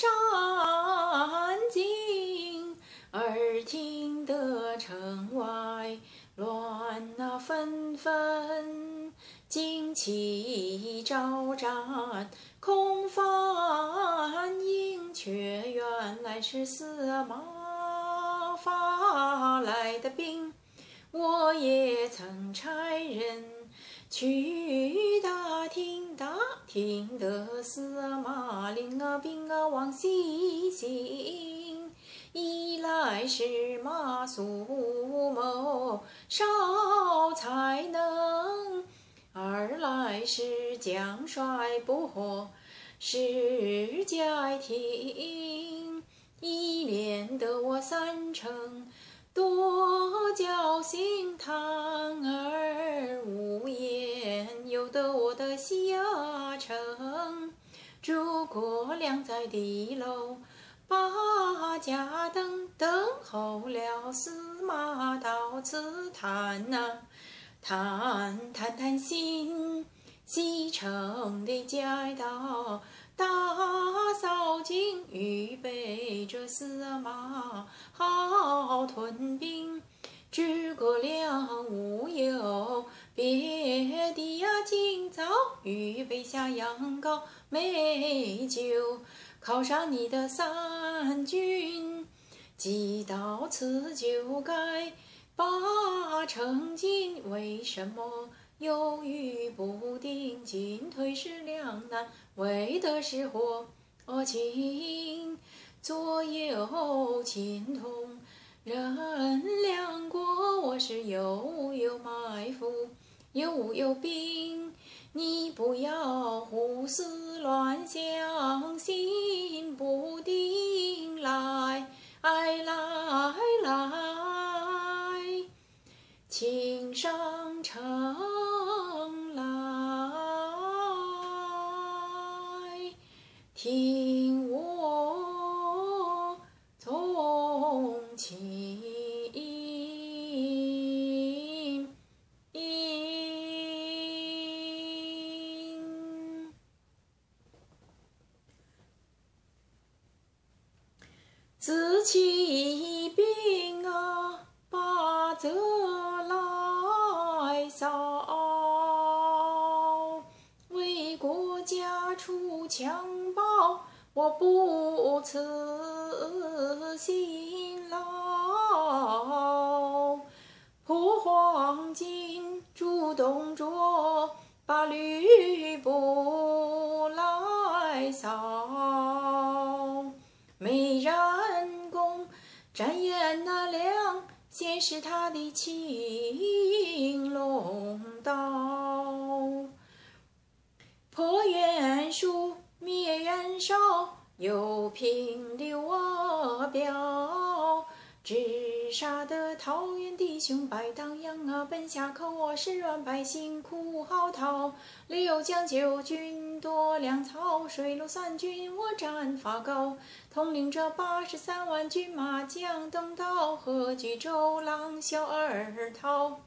山径，耳听得城外乱那纷纷，旌旗招展空翻影，却原来是司马发来的兵。我也曾差人去，打听得司马领啊兵啊往西行，一来是马谡谋少才能，二来是将帅不识家庭，一连得我三成。诸葛亮在地楼把家等，等候了司马到此谈呐，谈谈谈心，西城的街道。大扫净，预备着司马好屯兵。预备下羊羔美酒，犒赏你的三军。既到此，就该把成进。为什么？犹豫不定，进退是两难，为的是活情，左右牵通。人。两国，我是有无有埋伏，有无有兵，你不要胡思乱想，心不定，来来来，请上车。听我从情，自起兵啊，把责来扫，为国家出强暴。我不辞辛劳，破黄金，主动着，斩颜那亮，显示他的青龙刀，破袁术。灭袁绍，又平刘阿表，杀得桃园弟兄败当阳啊！奔下口啊，十万百姓苦嚎啕。六将九军多粮草，水陆三军我战发高。统领着八十三万军马，将东道何惧周郎笑二涛？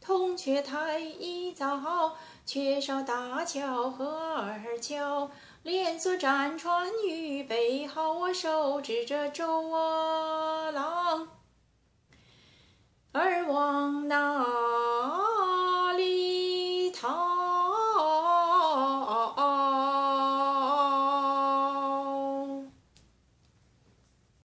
铜雀台一造，缺少大桥和二桥。连锁战船预备好，我手指着周阿郎，而往南。